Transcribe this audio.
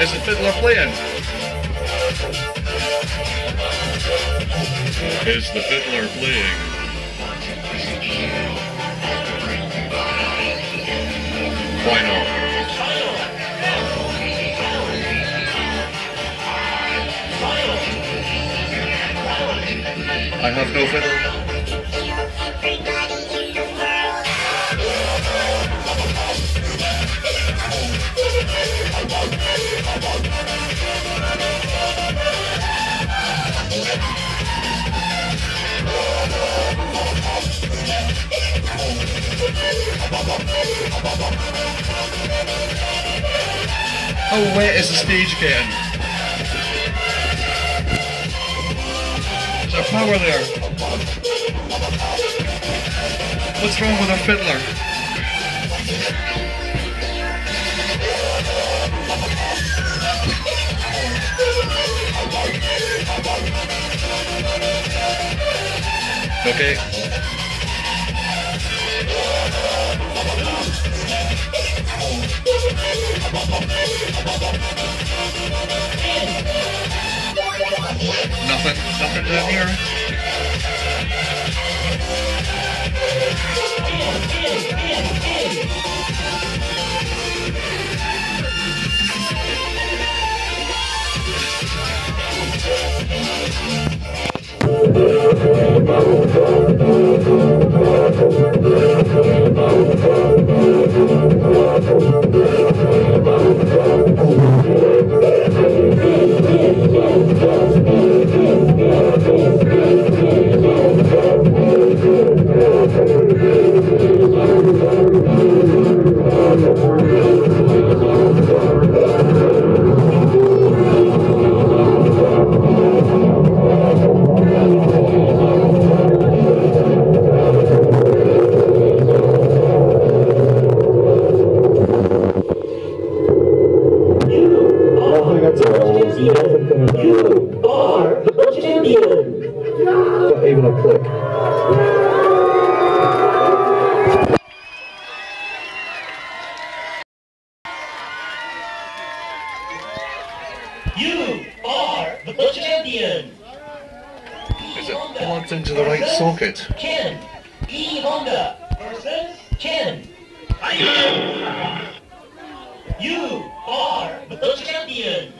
Is the fiddler playing? Is the fiddler playing? Why not? I have no fiddle. Oh, How wet is the stage getting? Is there power there? What's wrong with our fiddler? Okay. Nothing, nothing down here. Oh, oh, oh, oh, oh. You are the champion. Not even a click. You are the champion. Is it plugged into the right socket? Ken. E Honda versus Ken. You are the champion.